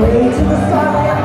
way to the sky.